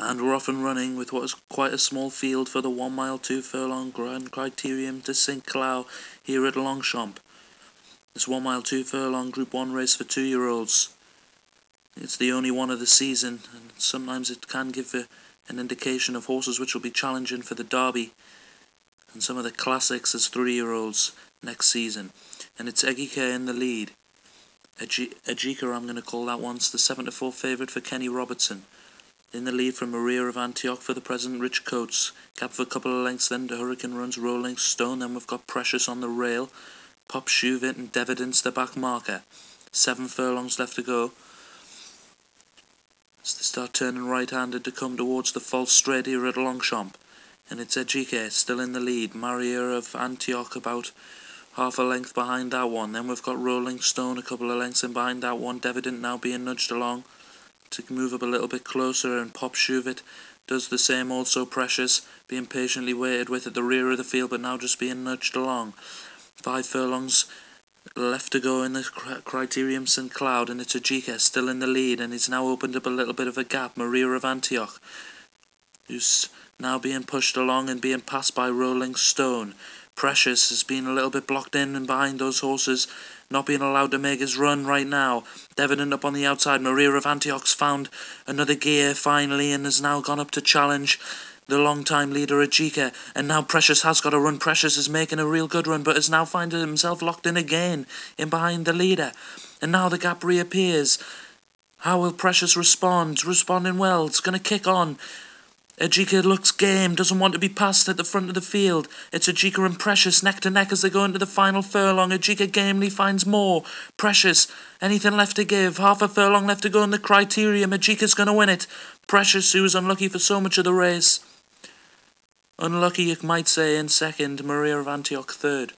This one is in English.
And we're off and running with what is quite a small field for the one mile, two furlong Grand Criterium de St. Cloud here at Longchamp. This one mile, two furlong Group 1 race for two year olds. It's the only one of the season, and sometimes it can give a, an indication of horses which will be challenging for the Derby and some of the classics as three year olds next season. And it's Egika in the lead. Ejika, I'm going to call that once the 7 to 4 favourite for Kenny Robertson. In the lead from Maria of Antioch for the present, Rich Coates. Cap for a couple of lengths, then the Hurricane runs Rolling Stone. Then we've got Precious on the rail. Pop Shuvit and Devidence the back marker. Seven furlongs left to go. As they start turning right-handed to come towards the false straight here at Longchamp. And it's Ejike still in the lead. Maria of Antioch about half a length behind that one. Then we've got Rolling Stone a couple of lengths in behind that one. Devident now being nudged along to move up a little bit closer and Pop Shuvit. Does the same also Precious being patiently waited with at the rear of the field but now just being nudged along. Five furlongs left to go in the Criterium St. Cloud and it's Ajika still in the lead and he's now opened up a little bit of a gap. Maria of Antioch who's now being pushed along and being passed by Rolling Stone Precious has been a little bit blocked in and behind those horses not being allowed to make his run right now. Devenant up on the outside. Maria of Antioch's found another gear finally and has now gone up to challenge the long-time leader Ajika. And now Precious has got a run. Precious is making a real good run, but has now found himself locked in again in behind the leader. And now the gap reappears. How will Precious respond? Responding well. It's going to kick on. Ajika looks game, doesn't want to be passed at the front of the field. It's Ajika and Precious neck to neck as they go into the final furlong. Ajika gamely finds more. Precious, anything left to give. Half a furlong left to go in the criterium. Ajika's going to win it. Precious, who was unlucky for so much of the race. Unlucky, you might say, in second. Maria of Antioch third.